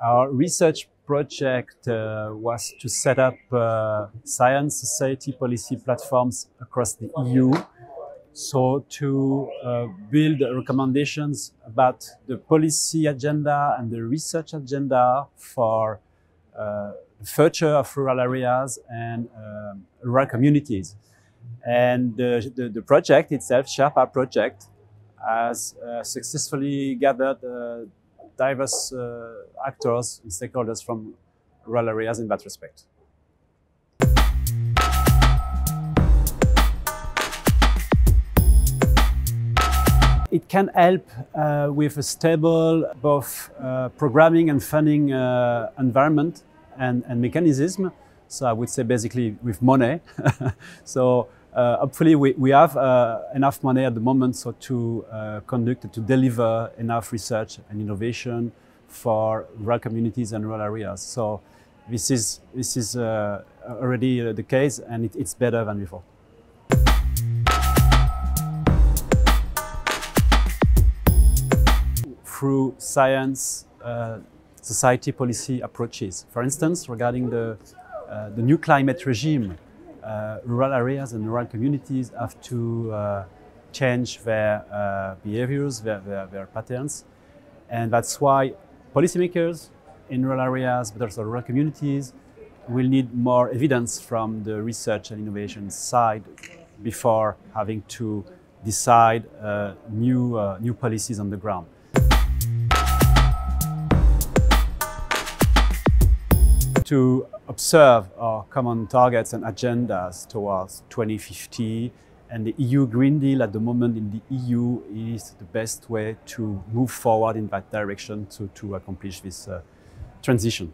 our research project uh, was to set up uh, science society policy platforms across the EU. So to uh, build recommendations about the policy agenda and the research agenda for uh, the future of rural areas and um, rural communities. And the, the, the project itself, Sherpa project, has uh, successfully gathered uh, diverse uh, actors and stakeholders from rural areas in that respect. It can help uh, with a stable both uh, programming and funding uh, environment and, and mechanism. So I would say basically with money. so hopefully we, we have uh, enough money at the moment so to uh, conduct, to deliver enough research and innovation for rural communities and rural areas. So this is, this is uh, already uh, the case and it, it's better than before. Through science, uh, society policy approaches. For instance, regarding the, the new climate regime, uh, rural areas and rural communities have to uh, change their uh, behaviors, their, their, their, patterns. And that's why policymakers in rural areas, but also rural communities, will need more evidence from the research and innovation side before having to decide uh, new, uh, new policies on the ground. To observe our common targets and agendas towards 2050. And the EU Green Deal at the moment in the EU is the best way to move forward in that direction to, to accomplish this uh, transition.